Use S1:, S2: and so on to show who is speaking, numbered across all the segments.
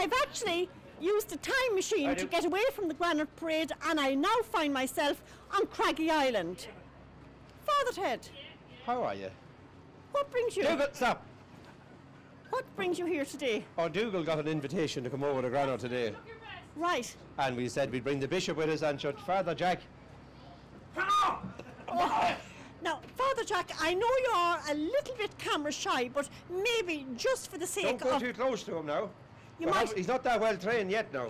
S1: I've actually used a time machine to get away from the Granard Parade and I now find myself on Craggy Island. Father Ted,
S2: How are you?
S1: what brings you
S2: Dougal, stop.
S1: what brings you here today?
S2: Oh, Dougal got an invitation to come over to Granard today.
S1: Right.
S2: And we said we'd bring the bishop with us and should Father Jack. Oh.
S1: Now, Father Jack, I know you're a little bit camera shy, but maybe just for the sake Don't
S2: go
S1: of
S2: too close to him now.
S1: You
S2: We're
S1: might-
S2: he's not that well trained yet now.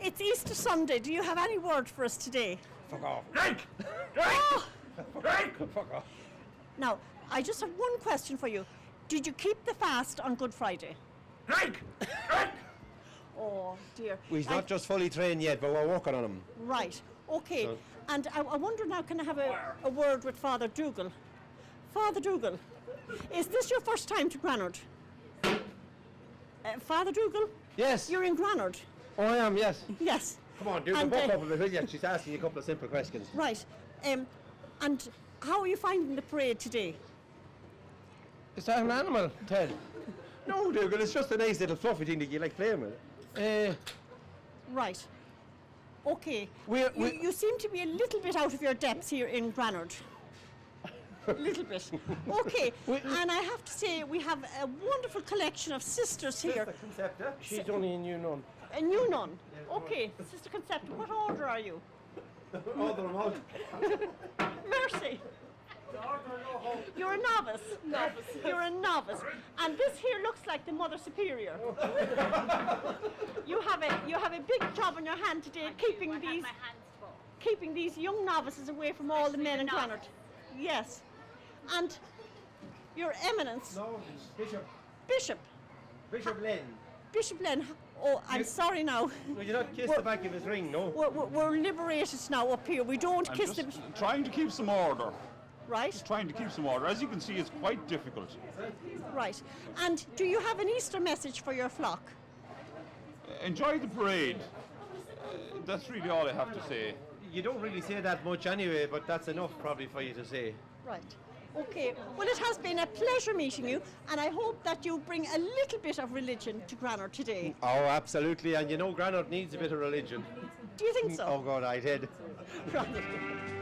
S1: it's Easter Sunday. Do you have any word for us today?
S2: Fuck off.
S3: Drink!
S1: Oh,
S3: Drink!
S2: Fuck off.
S1: now, I just have one question for you. Did you keep the fast on Good Friday?
S3: Drink! Drink!
S1: Oh dear.
S2: He's
S1: I-
S2: not just fully trained yet, but we're working on him.
S1: Right. Okay.
S2: So-
S1: and I, I wonder now, can I have a, a word with Father Dougal? Father Dougal, is this your first time to Granard? Uh, Father Dougal,
S2: Yes.
S1: you're in Granard.
S2: Oh, I am, yes.
S1: Yes.
S2: Come on, Dougal,
S1: And,
S2: buck
S1: uh,
S2: up a bit, will you? She's asking you a couple of simple questions.
S1: Right. Um, and how are you finding the parade today?
S2: Is that an animal, Ted? No, Dougal, it's just a nice little fluffy thing that you like playing with. Uh,
S1: Right. Okay.
S2: We're-
S1: you,
S2: we-
S1: you seem to be a little bit out of your depths here in Granard. A little bit. Okay. and I have to say, we have a wonderful collection of sisters here.
S2: Sister Concepta. She's only a new nun.
S1: A new nun. Okay, Sister Concepta, what order are you?
S2: Order them out.
S1: Mercy. You're a novice. Novice. You're a novice. And this here looks like the Mother Superior. you have a you have a big job on your hand today keeping
S4: I
S1: these
S4: have my hands
S1: keeping these young novices away from all the men in
S4: the
S1: Granard.
S4: novice.
S1: Yes. And your eminence,
S2: No, Bishop.
S1: Bishop.
S2: Bishop Len.
S1: Bishop Len. Oh, I'm
S2: You-
S1: sorry now.
S2: Will you don't kiss the back of his ring, no?
S1: We're, we're, we're liberated now up here. We don't
S5: I'm
S1: kiss
S5: just
S1: the
S5: trying to keep some order.
S1: right.
S5: Trying to keep some order. As you can see, it's quite difficult.
S1: Right. And do you have an Easter message for your flock?
S5: Enjoy the parade. Uh, that's really all I have to say.
S2: You don't really say that much anyway, but that's enough probably for you to say.
S1: Right. Okay. Well, it has been a pleasure meeting you, and I hope that you bring a little bit of religion to Granard today.
S2: Oh, absolutely. And you know, Granard needs a bit of religion.
S1: Do you think so?
S2: Oh, God, I did.